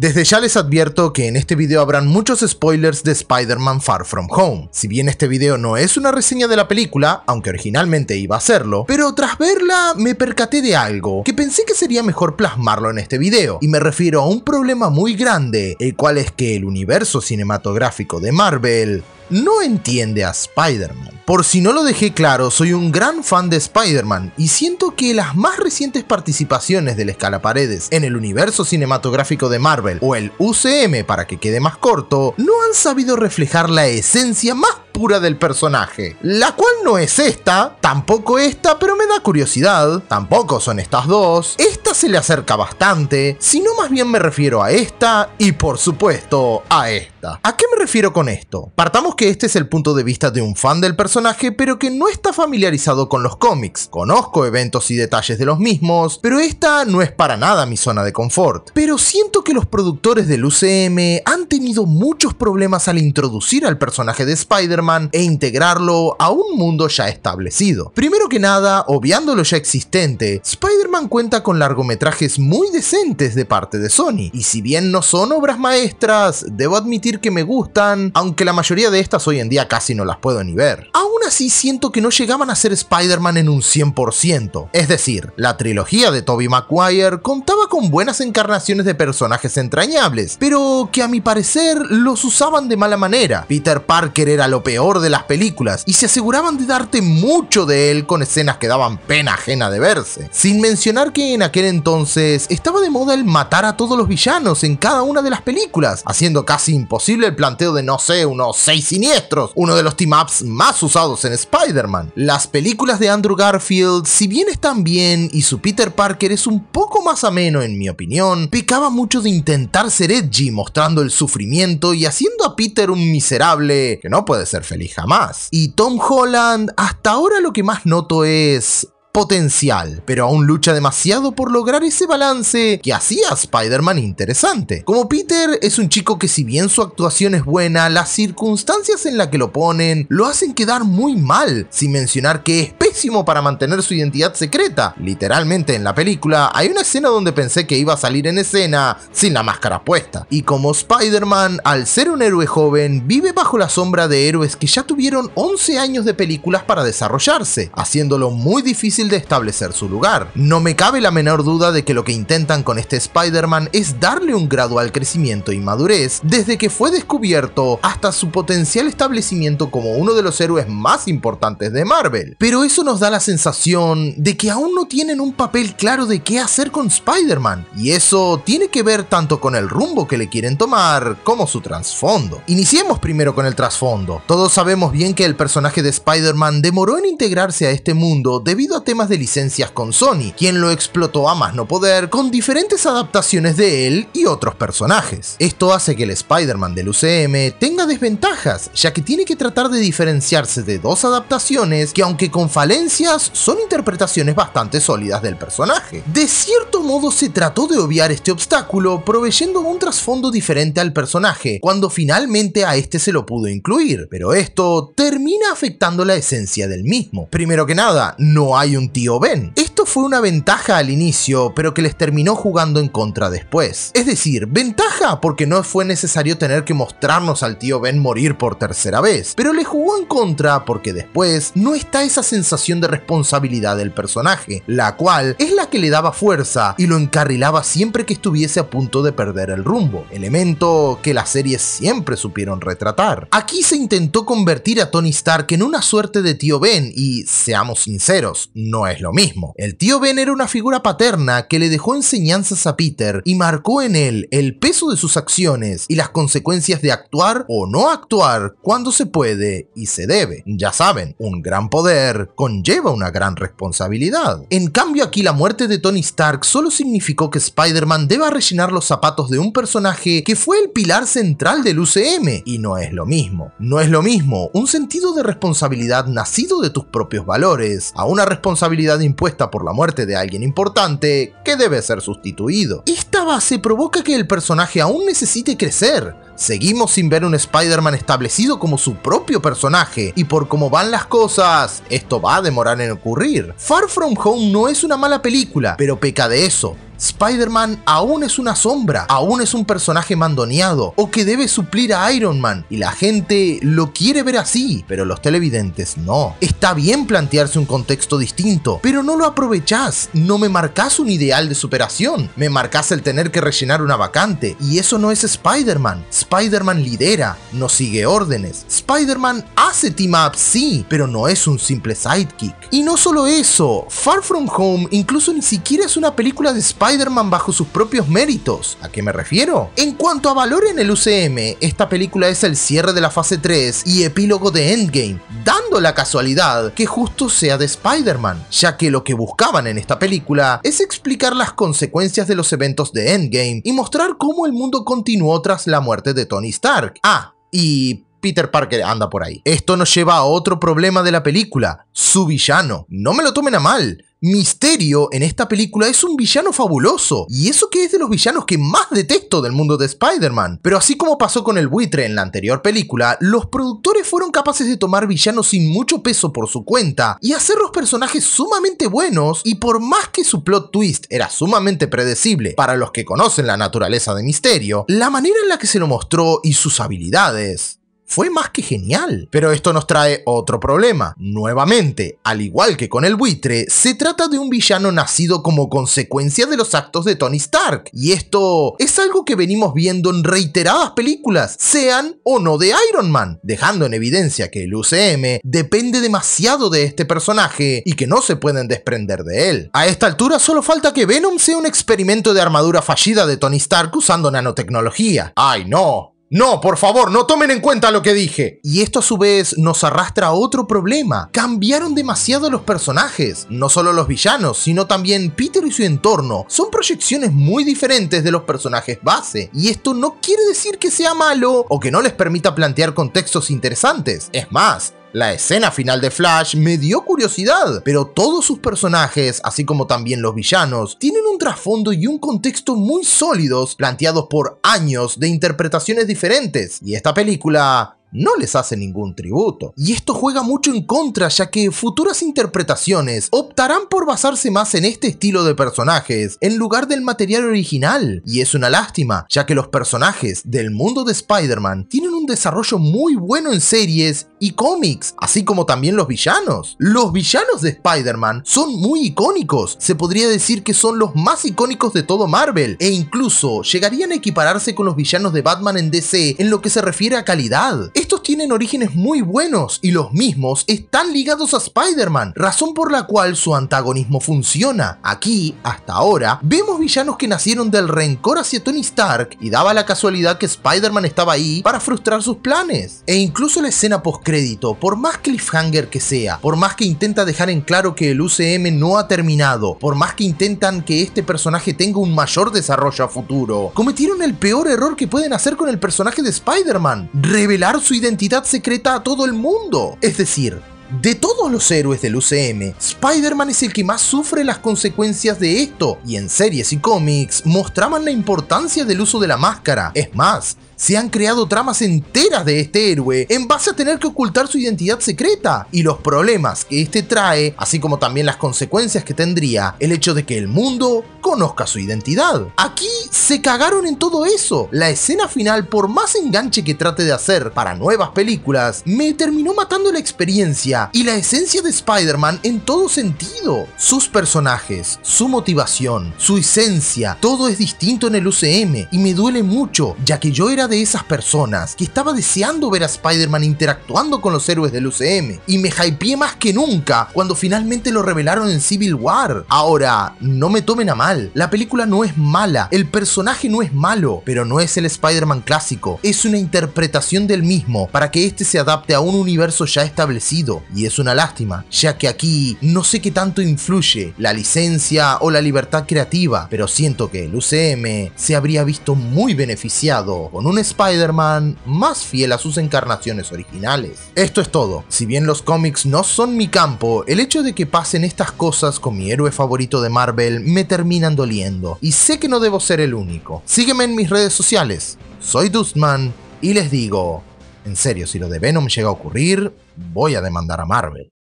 Desde ya les advierto que en este video habrán muchos spoilers de Spider-Man Far From Home. Si bien este video no es una reseña de la película, aunque originalmente iba a serlo, pero tras verla me percaté de algo que pensé que sería mejor plasmarlo en este video, y me refiero a un problema muy grande, el cual es que el universo cinematográfico de Marvel no entiende a Spider-Man. Por si no lo dejé claro, soy un gran fan de Spider-Man y siento que las más recientes participaciones del Escalaparedes en el universo cinematográfico de Marvel o el UCM para que quede más corto, no han sabido reflejar la esencia más pura del personaje, la cual no es esta, tampoco esta, pero me da curiosidad, tampoco son estas dos, se le acerca bastante, sino más bien me refiero a esta y por supuesto a esta. ¿A qué me refiero con esto? Partamos que este es el punto de vista de un fan del personaje pero que no está familiarizado con los cómics, conozco eventos y detalles de los mismos, pero esta no es para nada mi zona de confort, pero siento que los productores del UCM han tenido muchos problemas al introducir al personaje de Spider e integrarlo a un mundo ya establecido. Primero que nada, obviando lo ya existente, Spider-Man cuenta con largometrajes muy decentes de parte de Sony, y si bien no son obras maestras, debo admitir que me gustan, aunque la mayoría de estas hoy en día casi no las puedo ni ver. Aún así siento que no llegaban a ser Spider-Man en un 100%, es decir, la trilogía de Tobey Maguire contaba con buenas encarnaciones de personajes entrañables, pero que a mi parecer los usaban de mala manera. Peter Parker era lo peor de las películas y se aseguraban de darte mucho de él con escenas que daban pena ajena de verse. Sin mencionar que en aquel entonces estaba de moda el matar a todos los villanos en cada una de las películas, haciendo casi imposible el planteo de no sé, unos 6 siniestros, uno de los team-ups más usados en Spider-Man. Las películas de Andrew Garfield, si bien están bien y su Peter Parker es un poco más ameno en mi opinión, pecaba mucho de intentar ser edgy mostrando el sufrimiento y haciendo a Peter un miserable que no puede ser feliz jamás. Y Tom Holland, hasta ahora lo que más noto es potencial, pero aún lucha demasiado por lograr ese balance que hacía a Spider-Man interesante. Como Peter es un chico que si bien su actuación es buena, las circunstancias en las que lo ponen lo hacen quedar muy mal, sin mencionar que es pésimo para mantener su identidad secreta. Literalmente en la película hay una escena donde pensé que iba a salir en escena sin la máscara puesta. Y como Spider-Man, al ser un héroe joven, vive bajo la sombra de héroes que ya tuvieron 11 años de películas para desarrollarse, haciéndolo muy difícil de establecer su lugar. No me cabe la menor duda de que lo que intentan con este Spider-Man es darle un gradual crecimiento y madurez desde que fue descubierto hasta su potencial establecimiento como uno de los héroes más importantes de Marvel. Pero eso nos da la sensación de que aún no tienen un papel claro de qué hacer con Spider-Man, y eso tiene que ver tanto con el rumbo que le quieren tomar como su trasfondo. Iniciemos primero con el trasfondo. Todos sabemos bien que el personaje de Spider-Man demoró en integrarse a este mundo debido a temas de licencias con Sony, quien lo explotó a más no poder con diferentes adaptaciones de él y otros personajes. Esto hace que el Spider-Man del UCM tenga desventajas, ya que tiene que tratar de diferenciarse de dos adaptaciones que aunque con falencias son interpretaciones bastante sólidas del personaje. De cierto modo se trató de obviar este obstáculo proveyendo un trasfondo diferente al personaje, cuando finalmente a este se lo pudo incluir, pero esto termina afectando la esencia del mismo. Primero que nada, no hay un un tío Ben. Esto fue una ventaja al inicio, pero que les terminó jugando en contra después. Es decir, ventaja porque no fue necesario tener que mostrarnos al tío Ben morir por tercera vez, pero le jugó en contra porque después no está esa sensación de responsabilidad del personaje, la cual es la que le daba fuerza y lo encarrilaba siempre que estuviese a punto de perder el rumbo, elemento que las series siempre supieron retratar. Aquí se intentó convertir a Tony Stark en una suerte de tío Ben y, seamos sinceros, no es lo mismo. El tío Ben era una figura paterna que le dejó enseñanzas a Peter y marcó en él el peso de sus acciones y las consecuencias de actuar o no actuar cuando se puede y se debe. Ya saben, un gran poder conlleva una gran responsabilidad. En cambio aquí la muerte de Tony Stark solo significó que Spider-Man deba rellenar los zapatos de un personaje que fue el pilar central del UCM y no es lo mismo. No es lo mismo un sentido de responsabilidad nacido de tus propios valores a una responsabilidad impuesta por la muerte de alguien importante que debe ser sustituido. Esta base provoca que el personaje aún necesite crecer. Seguimos sin ver un Spider-Man establecido como su propio personaje, y por cómo van las cosas, esto va a demorar en ocurrir. Far From Home no es una mala película, pero peca de eso, Spider-Man aún es una sombra, aún es un personaje mandoneado, o que debe suplir a Iron Man, y la gente lo quiere ver así, pero los televidentes no. Está bien plantearse un contexto distinto, pero no lo aprovechás, no me marcas un ideal de superación, me marcas el tener que rellenar una vacante, y eso no es Spider-Man. Spider-Man lidera, no sigue órdenes. Spider-Man hace team up, sí, pero no es un simple sidekick. Y no solo eso, Far From Home incluso ni siquiera es una película de Spider-Man bajo sus propios méritos. ¿A qué me refiero? En cuanto a valor en el UCM, esta película es el cierre de la fase 3 y epílogo de Endgame, dando la casualidad que justo sea de Spider-Man, ya que lo que buscaban en esta película es explicar las consecuencias de los eventos de Endgame y mostrar cómo el mundo continuó tras la muerte de Tony Stark. Ah, y Peter Parker anda por ahí. Esto nos lleva a otro problema de la película, su villano. No me lo tomen a mal. Misterio en esta película es un villano fabuloso, y eso que es de los villanos que más detesto del mundo de Spider-Man. Pero así como pasó con el buitre en la anterior película, los productores fueron capaces de tomar villanos sin mucho peso por su cuenta y hacer los personajes sumamente buenos, y por más que su plot twist era sumamente predecible para los que conocen la naturaleza de Misterio, la manera en la que se lo mostró y sus habilidades fue más que genial. Pero esto nos trae otro problema. Nuevamente, al igual que con el buitre, se trata de un villano nacido como consecuencia de los actos de Tony Stark. Y esto es algo que venimos viendo en reiteradas películas, sean o no de Iron Man, dejando en evidencia que el UCM depende demasiado de este personaje y que no se pueden desprender de él. A esta altura solo falta que Venom sea un experimento de armadura fallida de Tony Stark usando nanotecnología. ¡Ay no! No, por favor, no tomen en cuenta lo que dije. Y esto a su vez nos arrastra a otro problema. Cambiaron demasiado los personajes. No solo los villanos, sino también Peter y su entorno. Son proyecciones muy diferentes de los personajes base. Y esto no quiere decir que sea malo o que no les permita plantear contextos interesantes. Es más, la escena final de Flash me dio curiosidad, pero todos sus personajes, así como también los villanos, tienen un trasfondo y un contexto muy sólidos, planteados por años de interpretaciones diferentes, y esta película no les hace ningún tributo. Y esto juega mucho en contra ya que futuras interpretaciones optarán por basarse más en este estilo de personajes en lugar del material original. Y es una lástima, ya que los personajes del mundo de Spider-Man tienen desarrollo muy bueno en series y cómics, así como también los villanos. Los villanos de Spider-Man son muy icónicos, se podría decir que son los más icónicos de todo Marvel, e incluso llegarían a equipararse con los villanos de Batman en DC en lo que se refiere a calidad. Estos tienen orígenes muy buenos y los mismos están ligados a Spider-Man, razón por la cual su antagonismo funciona. Aquí, hasta ahora, vemos villanos que nacieron del rencor hacia Tony Stark y daba la casualidad que Spider-Man estaba ahí para frustrar sus planes. E incluso la escena post crédito, por más cliffhanger que sea, por más que intenta dejar en claro que el UCM no ha terminado, por más que intentan que este personaje tenga un mayor desarrollo a futuro, cometieron el peor error que pueden hacer con el personaje de Spider-Man, revelar su identidad secreta a todo el mundo. Es decir, de todos los héroes del UCM, Spider-Man es el que más sufre las consecuencias de esto, y en series y cómics mostraban la importancia del uso de la máscara. Es más, se han creado tramas enteras de este héroe en base a tener que ocultar su identidad secreta y los problemas que este trae, así como también las consecuencias que tendría el hecho de que el mundo conozca su identidad. Aquí se cagaron en todo eso. La escena final, por más enganche que trate de hacer para nuevas películas, me terminó matando la experiencia y la esencia de Spider-Man en todo sentido. Sus personajes, su motivación, su esencia, todo es distinto en el UCM y me duele mucho, ya que yo era de esas personas que estaba deseando ver a Spider-Man interactuando con los héroes del UCM y me hypeé más que nunca cuando finalmente lo revelaron en Civil War. Ahora, no me tomen a mal, la película no es mala, el personaje no es malo, pero no es el Spider-Man clásico, es una interpretación del mismo para que este se adapte a un universo ya establecido y es una lástima, ya que aquí no sé qué tanto influye la licencia o la libertad creativa, pero siento que el UCM se habría visto muy beneficiado con un Spider-Man más fiel a sus encarnaciones originales. Esto es todo. Si bien los cómics no son mi campo, el hecho de que pasen estas cosas con mi héroe favorito de Marvel me terminan doliendo. Y sé que no debo ser el único. Sígueme en mis redes sociales. Soy Dustman y les digo, en serio, si lo de Venom llega a ocurrir, voy a demandar a Marvel.